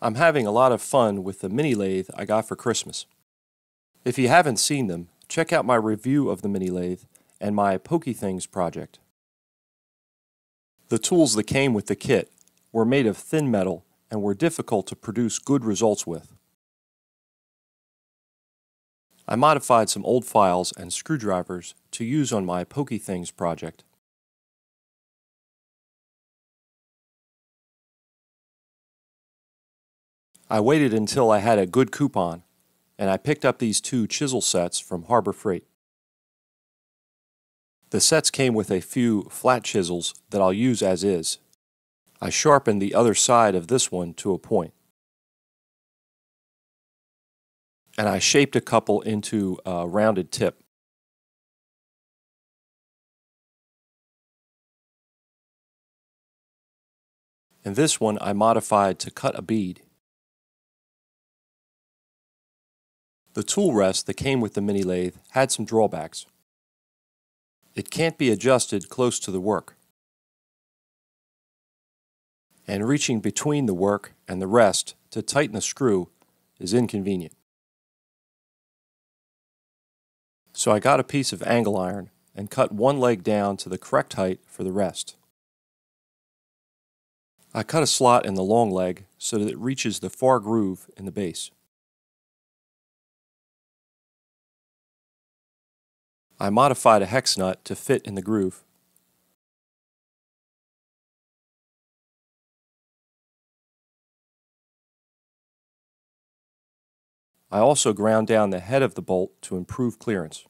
I'm having a lot of fun with the mini lathe I got for Christmas. If you haven't seen them, check out my review of the mini lathe and my Pokey Things project. The tools that came with the kit were made of thin metal and were difficult to produce good results with. I modified some old files and screwdrivers to use on my Pokey Things project. I waited until I had a good coupon, and I picked up these two chisel sets from Harbor Freight. The sets came with a few flat chisels that I'll use as is. I sharpened the other side of this one to a point. And I shaped a couple into a rounded tip. And this one I modified to cut a bead. The tool rest that came with the mini lathe had some drawbacks. It can't be adjusted close to the work. And reaching between the work and the rest to tighten the screw is inconvenient. So I got a piece of angle iron and cut one leg down to the correct height for the rest. I cut a slot in the long leg so that it reaches the far groove in the base. I modified a hex nut to fit in the groove. I also ground down the head of the bolt to improve clearance.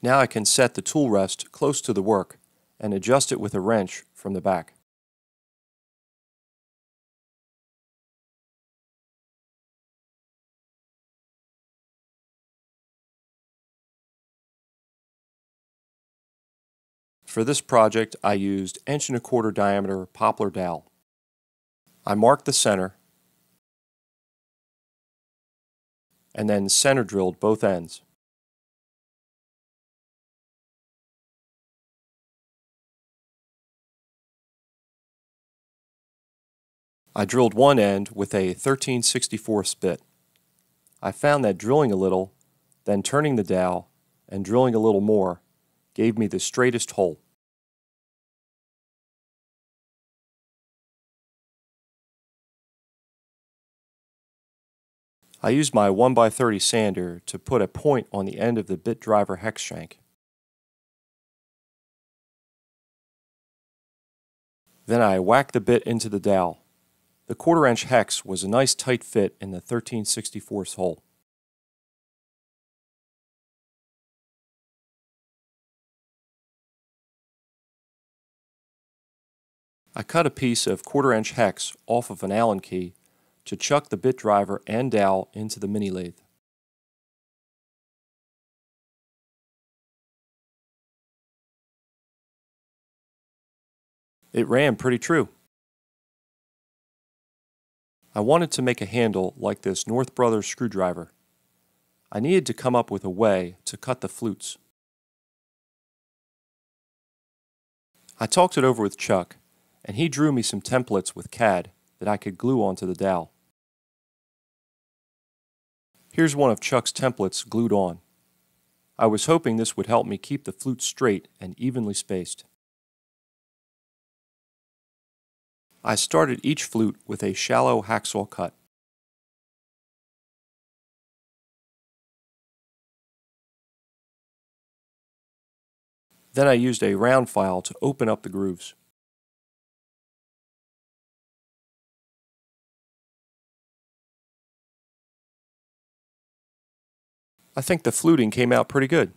Now I can set the tool rest close to the work and adjust it with a wrench from the back. For this project, I used inch and a quarter diameter poplar dowel. I marked the center and then center drilled both ends. I drilled one end with a 1364 bit. I found that drilling a little, then turning the dowel, and drilling a little more gave me the straightest hole. I used my 1x30 sander to put a point on the end of the bit driver hex shank. Then I whacked the bit into the dowel. The quarter inch hex was a nice tight fit in the 1364 hole. I cut a piece of quarter inch hex off of an Allen key to chuck the bit driver and dowel into the mini lathe. It ran pretty true. I wanted to make a handle like this North Brothers screwdriver. I needed to come up with a way to cut the flutes. I talked it over with Chuck, and he drew me some templates with CAD that I could glue onto the dowel. Here's one of Chuck's templates glued on. I was hoping this would help me keep the flute straight and evenly spaced. I started each flute with a shallow hacksaw cut. Then I used a round file to open up the grooves. I think the fluting came out pretty good.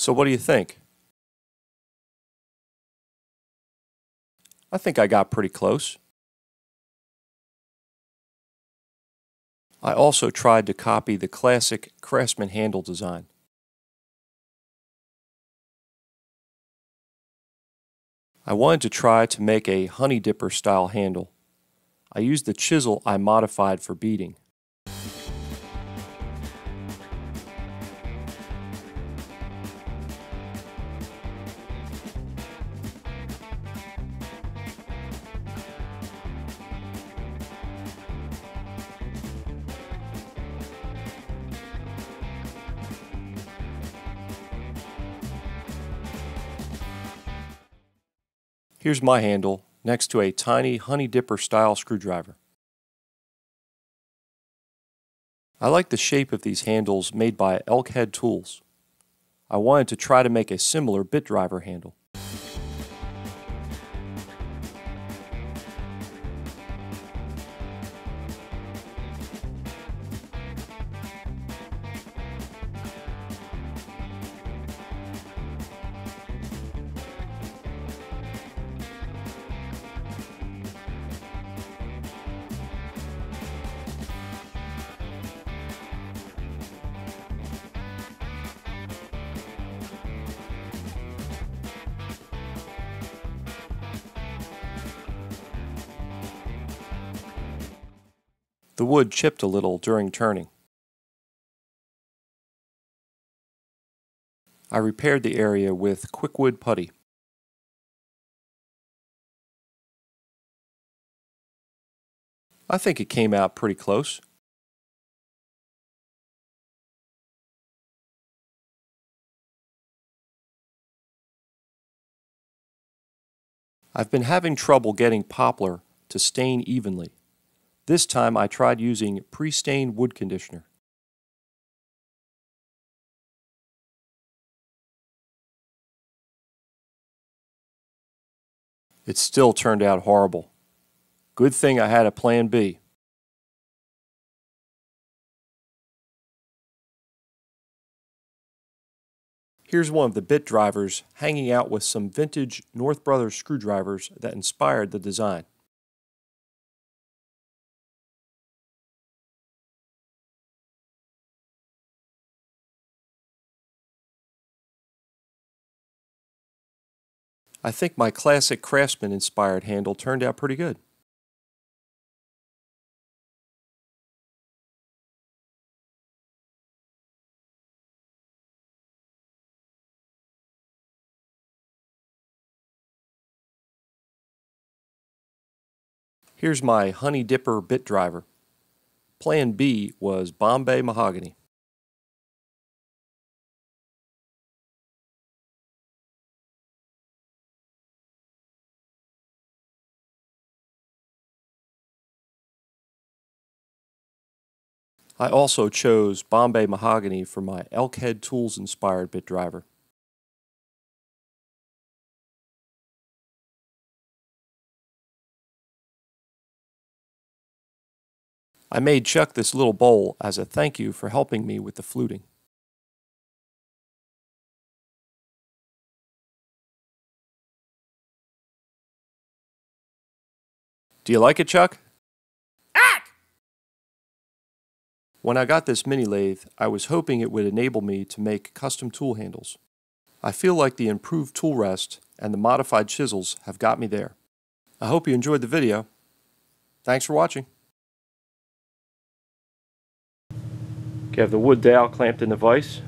So what do you think? I think I got pretty close. I also tried to copy the classic Craftsman handle design. I wanted to try to make a honey dipper style handle. I used the chisel I modified for beading. Here's my handle next to a tiny Honey Dipper style screwdriver. I like the shape of these handles made by Elkhead Tools. I wanted to try to make a similar bit driver handle. The wood chipped a little during turning. I repaired the area with QuikWood putty. I think it came out pretty close. I've been having trouble getting poplar to stain evenly. This time I tried using pre-stained wood conditioner. It still turned out horrible. Good thing I had a plan B. Here's one of the bit drivers hanging out with some vintage North Brothers screwdrivers that inspired the design. I think my classic Craftsman inspired handle turned out pretty good. Here's my Honey Dipper bit driver. Plan B was Bombay Mahogany. I also chose Bombay Mahogany for my Elkhead Tools inspired bit driver. I made Chuck this little bowl as a thank you for helping me with the fluting. Do you like it, Chuck? When I got this mini lathe, I was hoping it would enable me to make custom tool handles. I feel like the improved tool rest and the modified chisels have got me there. I hope you enjoyed the video. Thanks for watching. Okay, I have the wood dowel clamped in the vise.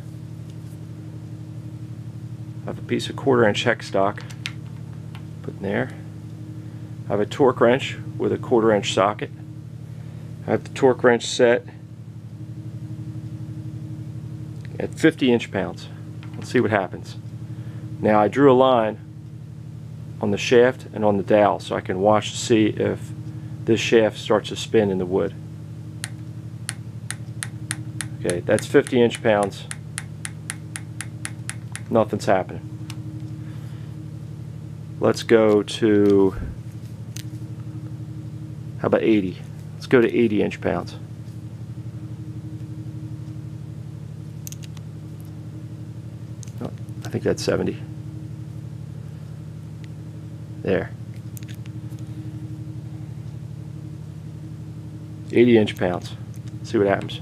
I have a piece of quarter inch hex stock put in there. I have a torque wrench with a quarter inch socket. I have the torque wrench set at 50 inch pounds. Let's see what happens. Now I drew a line on the shaft and on the dowel so I can watch to see if this shaft starts to spin in the wood. Okay, that's 50 inch pounds. Nothing's happening. Let's go to, how about 80? Let's go to 80 inch pounds. Think that's 70. There. 80 inch pounds. See what happens.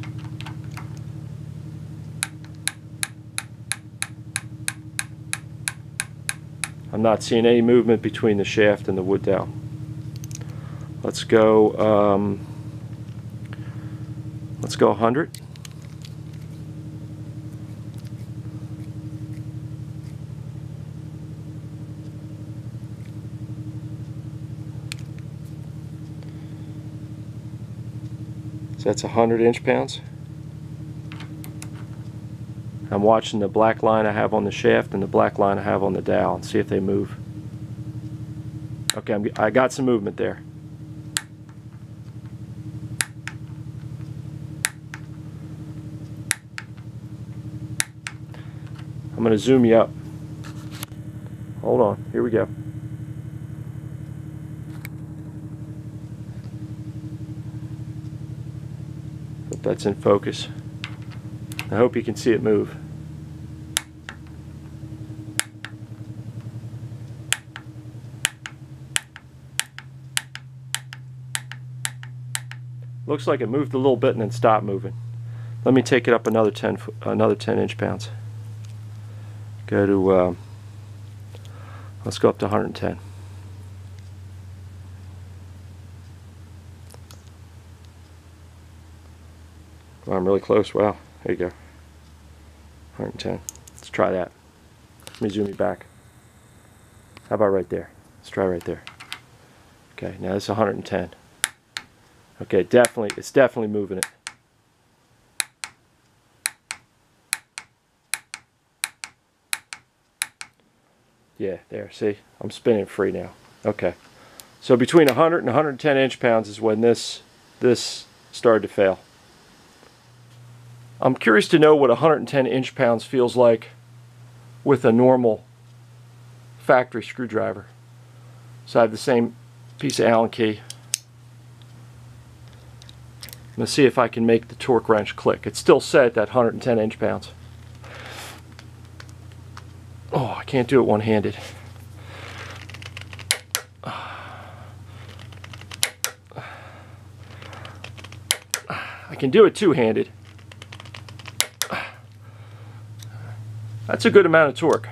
I'm not seeing any movement between the shaft and the wood dowel. Let's go, um, let's go 100. That's 100 inch pounds. I'm watching the black line I have on the shaft and the black line I have on the dowel and see if they move. Okay, I'm, I got some movement there. I'm going to zoom you up. Hold on, here we go. Hope that's in focus. I hope you can see it move. Looks like it moved a little bit and then stopped moving. Let me take it up another 10 another 10 inch pounds. Go to uh, let's go up to 110. Well, I'm really close. Wow. There you go. 110. Let's try that. Let me zoom you back. How about right there? Let's try right there. Okay, now this is 110. Okay, definitely, it's definitely moving it. Yeah, there, see? I'm spinning free now. Okay. So between 100 and 110 inch pounds is when this this started to fail. I'm curious to know what 110 inch pounds feels like with a normal factory screwdriver. So I have the same piece of Allen key. To see if I can make the torque wrench click. It's still set at that 110 inch pounds. Oh, I can't do it one-handed. I can do it two-handed. That's a good amount of torque.